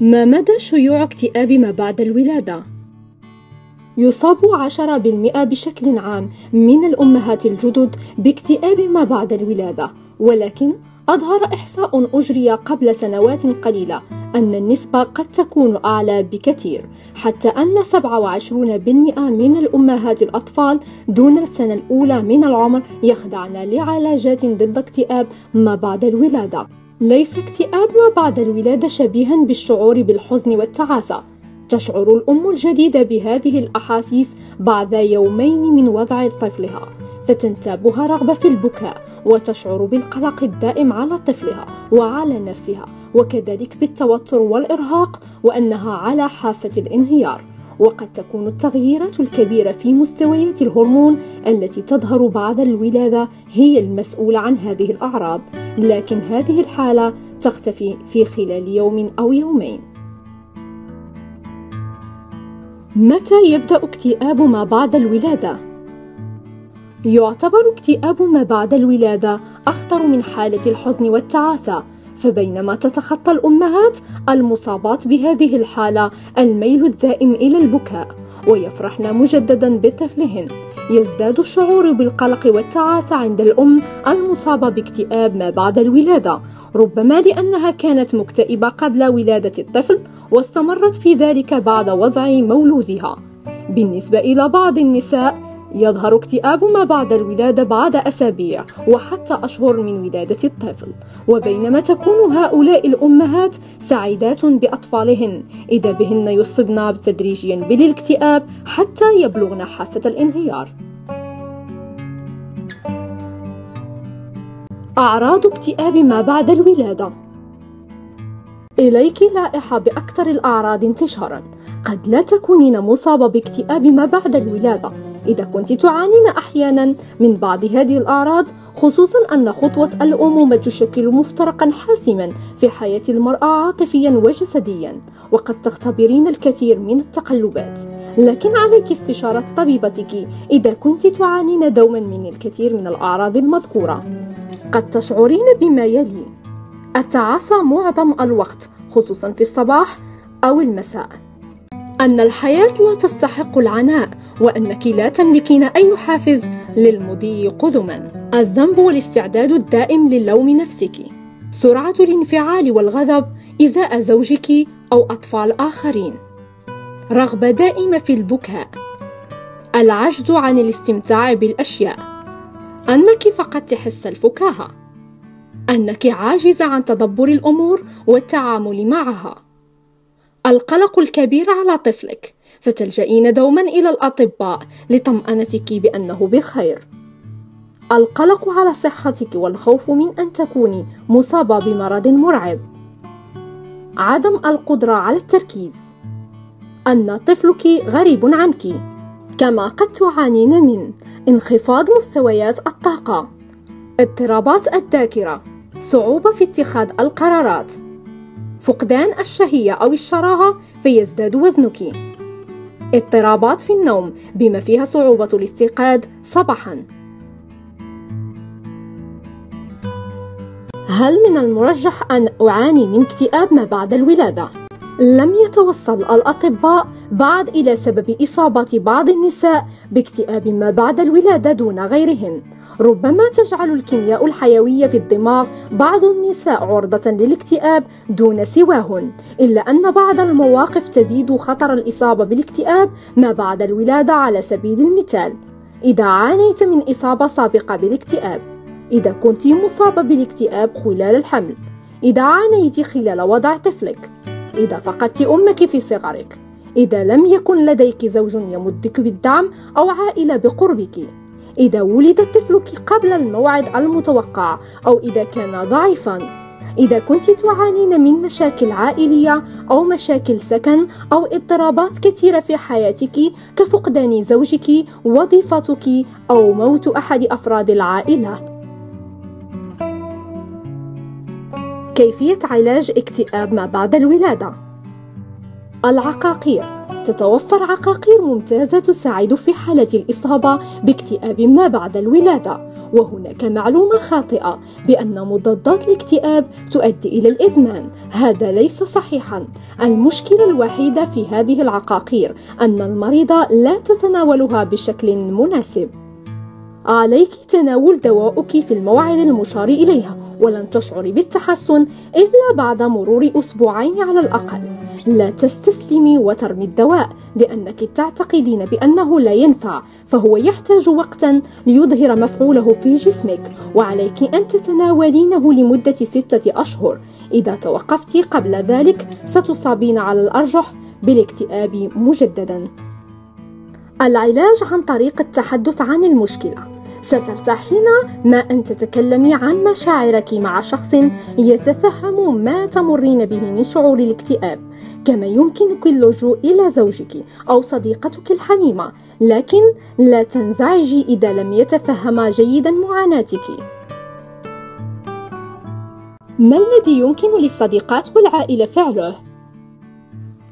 ما مدى شيوع اكتئاب ما بعد الولادة؟ يصاب 10% بشكل عام من الأمهات الجدد باكتئاب ما بعد الولادة ولكن أظهر إحصاء أجري قبل سنوات قليلة أن النسبة قد تكون أعلى بكثير حتى أن 27% من الأمهات الأطفال دون السنة الأولى من العمر يخضعن لعلاجات ضد اكتئاب ما بعد الولادة ليس اكتئاب ما بعد الولادة شبيها بالشعور بالحزن والتعاسة. تشعر الأم الجديدة بهذه الأحاسيس بعد يومين من وضع طفلها فتنتابها رغبة في البكاء وتشعر بالقلق الدائم على طفلها وعلى نفسها وكذلك بالتوتر والإرهاق وأنها على حافة الانهيار. وقد تكون التغييرات الكبيرة في مستويات الهرمون التي تظهر بعد الولادة هي المسؤولة عن هذه الأعراض، لكن هذه الحالة تختفي في خلال يوم أو يومين. متى يبدأ اكتئاب ما بعد الولادة؟ يعتبر اكتئاب ما بعد الولادة أخطر من حالة الحزن والتعاسة فبينما تتخطى الأمهات المصابات بهذه الحالة الميل الدائم إلى البكاء ويفرحن مجددا بطفلهن. يزداد الشعور بالقلق والتعاسة عند الأم المصابة باكتئاب ما بعد الولادة ربما لأنها كانت مكتئبة قبل ولادة الطفل واستمرت في ذلك بعد وضع مولودها. بالنسبة إلى بعض النساء يظهر اكتئاب ما بعد الولادة بعد أسابيع وحتى أشهر من ولادة الطفل وبينما تكون هؤلاء الأمهات سعيدات بأطفالهن إذا بهن يصبن تدريجيا بالاكتئاب حتى يبلغن حافة الانهيار. أعراض اكتئاب ما بعد الولادة. إليك لائحة بأكثر الأعراض انتشارا. قد لا تكونين مصابة باكتئاب ما بعد الولادة إذا كنت تعانين أحيانا من بعض هذه الأعراض خصوصا أن خطوة الأمومة تشكل مفترقا حاسما في حياة المرأة عاطفيا وجسديا وقد تختبرين الكثير من التقلبات. لكن عليك استشارة طبيبتك إذا كنت تعانين دوما من الكثير من الأعراض المذكورة. قد تشعرين بما يلي. التعاسة معظم الوقت خصوصا في الصباح أو المساء. أن الحياة لا تستحق العناء وأنك لا تملكين أي حافز للمضي قدما الذنب والاستعداد الدائم للوم نفسك. سرعة الانفعال والغضب إزاء زوجك أو أطفال آخرين. رغبة دائمة في البكاء. العجز عن الاستمتاع بالأشياء. أنك فقط تحس الفكاهة. أنك عاجزة عن تدبر الأمور والتعامل معها. القلق الكبير على طفلك فتلجئين دوما إلى الأطباء لطمأنتك بأنه بخير. القلق على صحتك والخوف من أن تكوني مصابة بمرض مرعب. عدم القدرة على التركيز. أن طفلك غريب عنك. كما قد تعانين من انخفاض مستويات الطاقة. اضطرابات الذاكرة. صعوبة في اتخاذ القرارات. فقدان الشهية أو الشراهة فيزداد وزنك اضطرابات في النوم بما فيها صعوبة الاستيقاظ صباحا هل من المرجح أن أعاني من اكتئاب ما بعد الولادة؟ لم يتوصل الأطباء بعد إلى سبب إصابة بعض النساء باكتئاب ما بعد الولادة دون غيرهن. ربما تجعل الكيمياء الحيوية في الدماغ بعض النساء عرضة للاكتئاب دون سواهن إلا أن بعض المواقف تزيد خطر الإصابة بالاكتئاب ما بعد الولادة على سبيل المثال. إذا عانيت من إصابة سابقة بالاكتئاب إذا كنت مصابة بالاكتئاب خلال الحمل. إذا عانيت خلال وضع طفلك. إذا فقدت أمك في صغرك. إذا لم يكن لديك زوج يمدك بالدعم أو عائلة بقربك. إذا ولد طفلك قبل الموعد المتوقع أو إذا كان ضعيفا. إذا كنت تعانين من مشاكل عائلية أو مشاكل سكن أو اضطرابات كثيرة في حياتك كفقدان زوجك وظيفتك أو موت أحد أفراد العائلة. كيفية علاج اكتئاب ما بعد الولادة. العقاقير. تتوفر عقاقير ممتازة تساعد في حالة الإصابة باكتئاب ما بعد الولادة. وهناك معلومة خاطئة بأن مضادات الاكتئاب تؤدي إلى الإدمان. هذا ليس صحيحا. المشكلة الوحيدة في هذه العقاقير أن المريضة لا تتناولها بشكل مناسب. عليك تناول دواؤك في الموعد المشار إليها. ولن تشعري بالتحسن إلا بعد مرور أسبوعين على الأقل. لا تستسلمي وترمي الدواء لأنك تعتقدين بأنه لا ينفع. فهو يحتاج وقتا ليظهر مفعوله في جسمك وعليك أن تتناولينه لمدة ستة أشهر. إذا توقفت قبل ذلك ستصابين على الأرجح بالاكتئاب مجددا. العلاج عن طريق التحدث عن المشكلة. سترتاحين ما أن تتكلمي عن مشاعرك مع شخص يتفهم ما تمرين به من شعور الاكتئاب كما يمكنك اللجوء إلى زوجك أو صديقتك الحميمة لكن لا تنزعجي إذا لم يتفهما جيدا معاناتك ما الذي يمكن للصديقات والعائلة فعله؟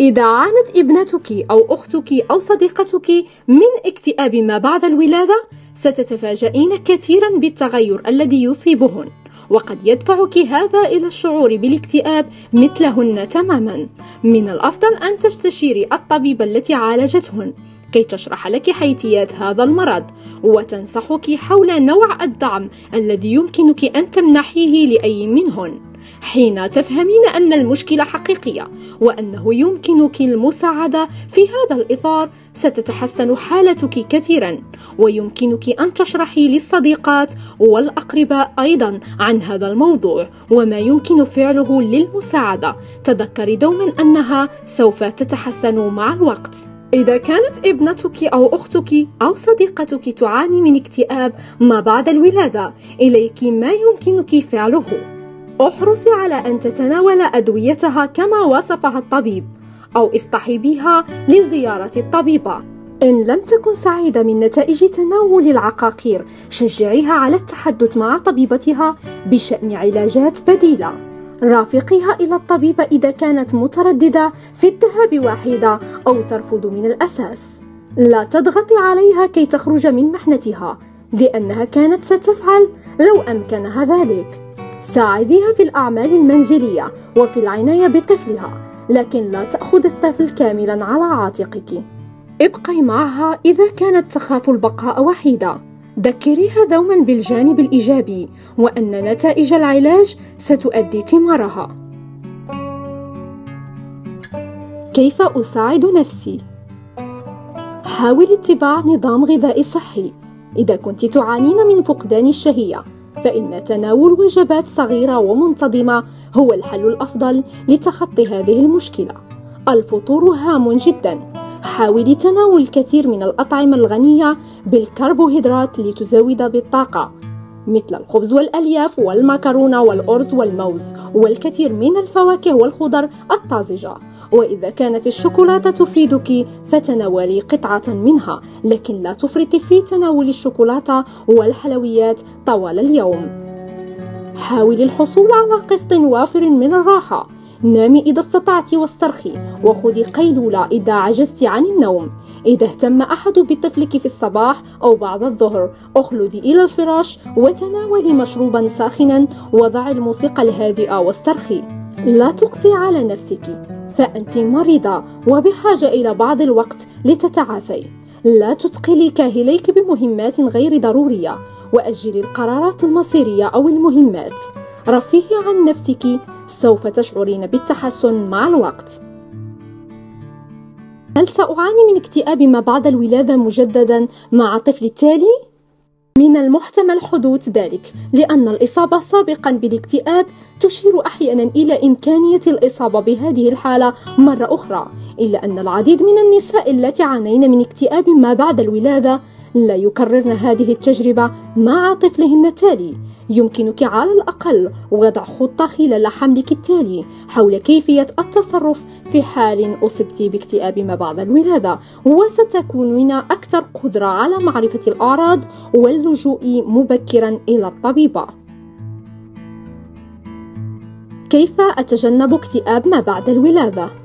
إذا عانت ابنتك أو أختك أو صديقتك من اكتئاب ما بعد الولادة ستتفاجئين كثيرا بالتغير الذي يصيبهن وقد يدفعك هذا إلى الشعور بالاكتئاب مثلهن تماما. من الأفضل أن تستشيري الطبيبة التي عالجتهن كي تشرح لك حيثيات هذا المرض وتنصحك حول نوع الدعم الذي يمكنك أن تمنحيه لأي منهن. حين تفهمين أن المشكلة حقيقية وأنه يمكنك المساعدة في هذا الإطار ستتحسن حالتك كثيرا ويمكنك أن تشرحي للصديقات والأقرباء أيضا عن هذا الموضوع وما يمكن فعله للمساعدة. تذكري دوما أنها سوف تتحسن مع الوقت. إذا كانت ابنتك أو أختك أو صديقتك تعاني من اكتئاب ما بعد الولادة إليك ما يمكنك فعله. احرصي على أن تتناول أدويتها كما وصفها الطبيب أو اصطحبيها لزيارة الطبيبة. إن لم تكن سعيدة من نتائج تناول العقاقير شجعيها على التحدث مع طبيبتها بشأن علاجات بديلة. رافقيها إلى الطبيبة إذا كانت مترددة في الذهاب واحدة أو ترفض من الأساس. لا تضغطي عليها كي تخرج من محنتها لأنها كانت ستفعل لو أمكنها ذلك. ساعديها في الأعمال المنزلية وفي العناية بطفلها لكن لا تأخذ الطفل كاملا على عاتقك. ابقي معها إذا كانت تخاف البقاء وحيدة ذكريها دوما بالجانب الإيجابي وأن نتائج العلاج ستؤدي ثمارها. كيف أساعد نفسي؟ حاول اتباع نظام غذائي صحي. إذا كنت تعانين من فقدان الشهية فإن تناول وجبات صغيرة ومنتظمة هو الحل الأفضل لتخطي هذه المشكلة. الفطور هام جدا. حاولي تناول الكثير من الأطعمة الغنية بالكربوهيدرات لتزود بالطاقة مثل الخبز والألياف والمكرونة والأرز والموز والكثير من الفواكه والخضر الطازجة. وإذا كانت الشوكولاتة تفيدك فتناولي قطعة منها لكن لا تفرطي في تناول الشوكولاتة والحلويات طوال اليوم. حاولي الحصول على قسط وافر من الراحة. نامي إذا استطعت واسترخي وخذي قيلولة إذا عجزت عن النوم. إذا اهتم أحد بطفلك في الصباح أو بعد الظهر اخلدي إلى الفراش وتناولي مشروبا ساخنا وضعي الموسيقى الهادئة واسترخي لا تقسي على نفسك فأنت مريضة وبحاجة إلى بعض الوقت لتتعافي. لا تثقلي كاهليك بمهمات غير ضرورية وأجلي القرارات المصيرية أو المهمات. رفهي عن نفسك سوف تشعرين بالتحسن مع الوقت. هل سأعاني من اكتئاب ما بعد الولادة مجددا مع الطفل التالي؟ من المحتمل حدوث ذلك لأن الإصابة سابقا بالاكتئاب تشير أحيانا إلى إمكانية الإصابة بهذه الحالة مرة أخرى إلا أن العديد من النساء التي عانين من اكتئاب ما بعد الولادة لا يكررن هذه التجربة مع طفلهن التالي يمكنك على الأقل وضع خطة خلال حملك التالي حول كيفية التصرف في حال أصبت باكتئاب ما بعد الولادة وستكونين أكثر قدرة على معرفة الأعراض واللجوء مبكرا إلى الطبيبة كيف أتجنب اكتئاب ما بعد الولادة؟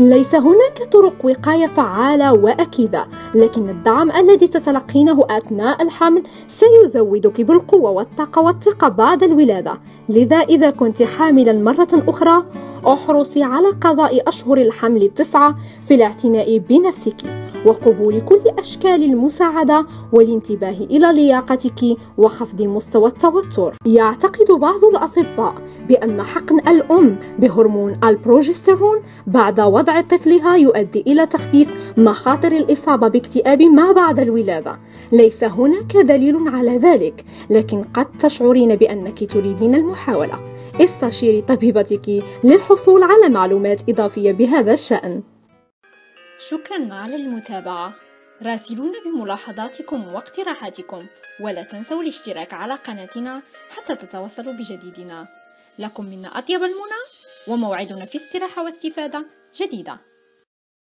ليس هناك طرق وقاية فعالة وأكيدة، لكن الدعم الذي تتلقينه أثناء الحمل سيزودك بالقوة والطاقة والثقة بعد الولادة، لذا إذا كنت حاملا مرة أخرى احرصي على قضاء أشهر الحمل التسعة في الاعتناء بنفسك. وقبول كل أشكال المساعدة والانتباه إلى لياقتك وخفض مستوى التوتر. يعتقد بعض الأطباء بأن حقن الأم بهرمون البروجسترون بعد وضع طفلها يؤدي إلى تخفيف مخاطر الإصابة باكتئاب ما بعد الولادة. ليس هناك دليل على ذلك، لكن قد تشعرين بأنك تريدين المحاولة. استشيري طبيبتك للحصول على معلومات إضافية بهذا الشأن. شكرا على المتابعة. راسلونا بملاحظاتكم واقتراحاتكم ولا تنسوا الاشتراك على قناتنا حتى تتواصلوا بجديدنا. لكم منا أطيب المنى وموعدنا في استراحة واستفادة جديدة.